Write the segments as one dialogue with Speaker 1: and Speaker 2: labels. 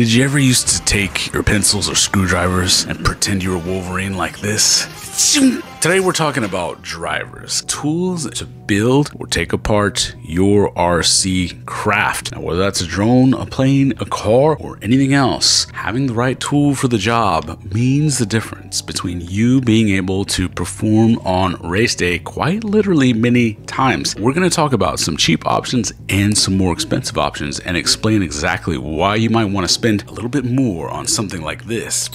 Speaker 1: Did you ever used to take your pencils or screwdrivers and pretend you were Wolverine like this? Today we're talking about drivers, tools to build or take apart your RC craft. Now, whether that's a drone, a plane, a car, or anything else, having the right tool for the job means the difference between you being able to perform on race day quite literally many times. We're going to talk about some cheap options and some more expensive options and explain exactly why you might want to spend a little bit more on something like this.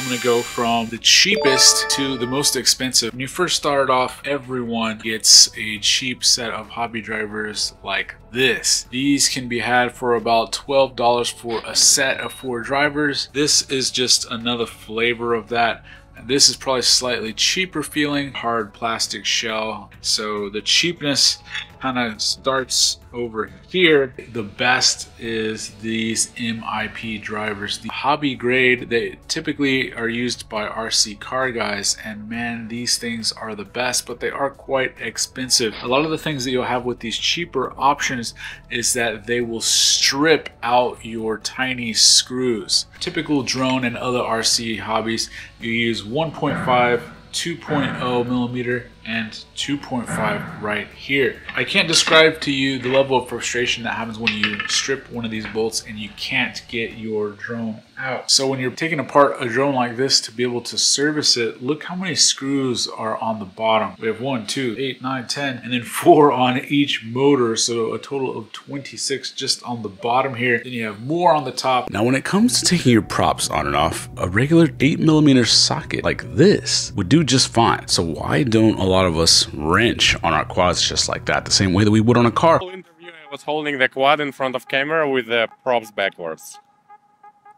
Speaker 1: I'm gonna go from the cheapest to the most expensive. When you first start off, everyone gets a cheap set of hobby drivers like this. These can be had for about $12 for a set of four drivers. This is just another flavor of that. This is probably slightly cheaper feeling, hard plastic shell. So the cheapness kind of starts over here. The best is these MIP drivers. The hobby grade, they typically are used by RC car guys and man, these things are the best, but they are quite expensive. A lot of the things that you'll have with these cheaper options is that they will strip out your tiny screws. Typical drone and other RC hobbies, you use 1.5 2.0 millimeter and 2.5 right here. I can't describe to you the level of frustration that happens when you strip one of these bolts and you can't get your drone out. So when you're taking apart a drone like this to be able to service it, look how many screws are on the bottom. We have one, two, eight, nine, 10, and then four on each motor. So a total of 26 just on the bottom here. Then you have more on the top. Now when it comes to taking your props on and off, a regular eight millimeter socket like this would do just fine. So why don't a lot of us wrench on our quads just like that, the same way that we would on a car?
Speaker 2: interview, I was holding the quad in front of camera with the props backwards.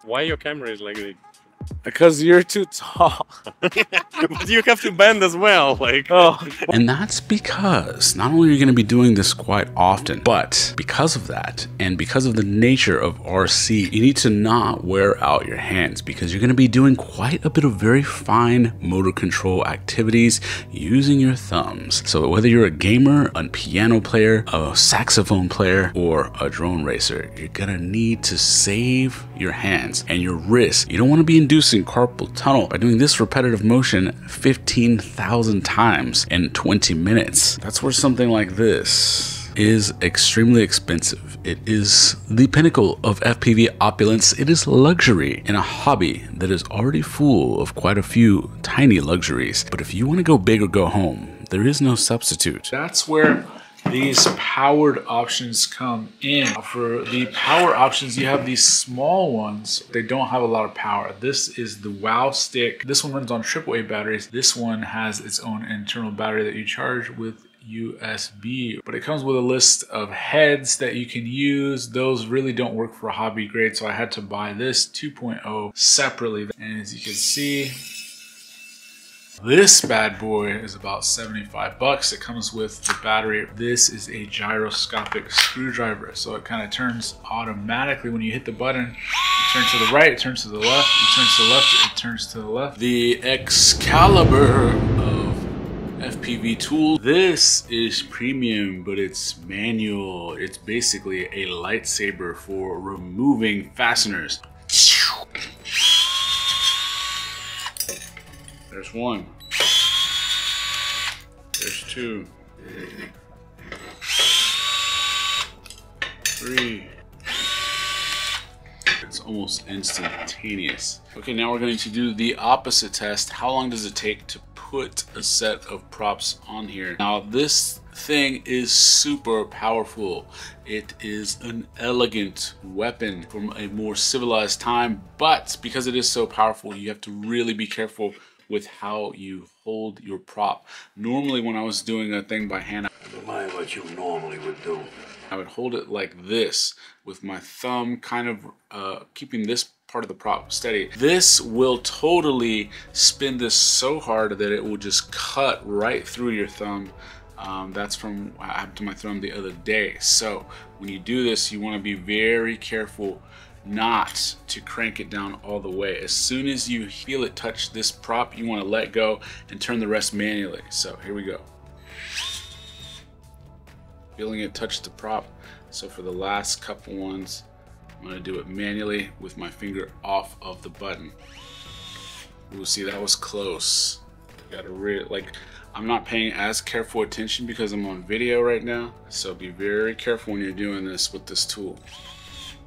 Speaker 2: Why your camera is like this?
Speaker 3: Because you're too tall.
Speaker 2: but you have to bend as well, like.
Speaker 3: Oh.
Speaker 1: And that's because not only are you going to be doing this quite often, but because of that, and because of the nature of RC, you need to not wear out your hands because you're going to be doing quite a bit of very fine motor control activities using your thumbs. So whether you're a gamer, a piano player, a saxophone player, or a drone racer, you're going to need to save your hands and your wrists. You don't want to be inducing carpal tunnel by doing this repetitive motion 15,000 times in 20 minutes. That's where something like this is extremely expensive. It is the pinnacle of FPV opulence. It is luxury in a hobby that is already full of quite a few tiny luxuries. But if you want to go big or go home, there is no substitute. That's where these powered options come in. For the power options, you have these small ones. They don't have a lot of power. This is the WOW stick. This one runs on AAA batteries. This one has its own internal battery that you charge with USB, but it comes with a list of heads that you can use. Those really don't work for hobby grade, so I had to buy this 2.0 separately. And as you can see, this bad boy is about 75 bucks. It comes with the battery. This is a gyroscopic screwdriver. So it kind of turns automatically when you hit the button. You turn to the right, it turns to the left. You turn to the left, it turns to the left. The Excalibur of FPV tool. This is premium, but it's manual. It's basically a lightsaber for removing fasteners. There's one. There's two. Three. It's almost instantaneous. Okay, now we're going to do the opposite test. How long does it take to put a set of props on here? Now this thing is super powerful. It is an elegant weapon from a more civilized time, but because it is so powerful, you have to really be careful with how you hold your prop. Normally when I was doing a thing by hand,
Speaker 4: Mind what you normally would do.
Speaker 1: I would hold it like this with my thumb kind of uh, keeping this part of the prop steady. This will totally spin this so hard that it will just cut right through your thumb. Um, that's from what happened to my thumb the other day. So when you do this, you want to be very careful not to crank it down all the way. As soon as you feel it touch this prop, you want to let go and turn the rest manually. So here we go. Feeling it touch the prop. So for the last couple ones, I'm gonna do it manually with my finger off of the button. Ooh, see that was close. Gotta really, like, I'm not paying as careful attention because I'm on video right now. So be very careful when you're doing this with this tool.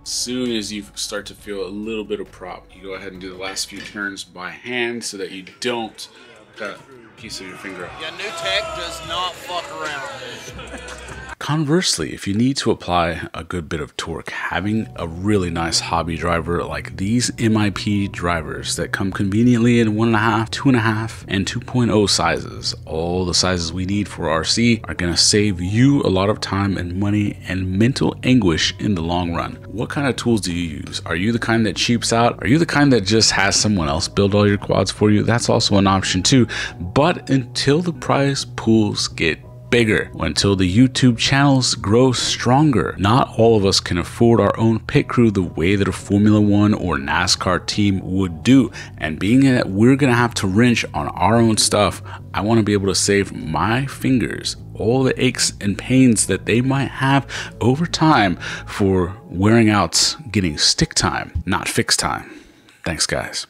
Speaker 1: Soon as you start to feel a little bit of prop, you go ahead and do the last few turns by hand so that you don't cut a piece of your finger off.
Speaker 5: Yeah, new tech does not fuck around.
Speaker 1: Conversely, if you need to apply a good bit of torque, having a really nice hobby driver like these MIP drivers that come conveniently in 1.5, 2.5, and 2.0 sizes, all the sizes we need for RC, are going to save you a lot of time and money and mental anguish in the long run. What kind of tools do you use? Are you the kind that cheaps out? Are you the kind that just has someone else build all your quads for you? That's also an option too. But until the price pools get bigger until the YouTube channels grow stronger. Not all of us can afford our own pit crew the way that a Formula One or NASCAR team would do. And being that we're gonna have to wrench on our own stuff, I wanna be able to save my fingers all the aches and pains that they might have over time for wearing out getting stick time, not fix time. Thanks, guys.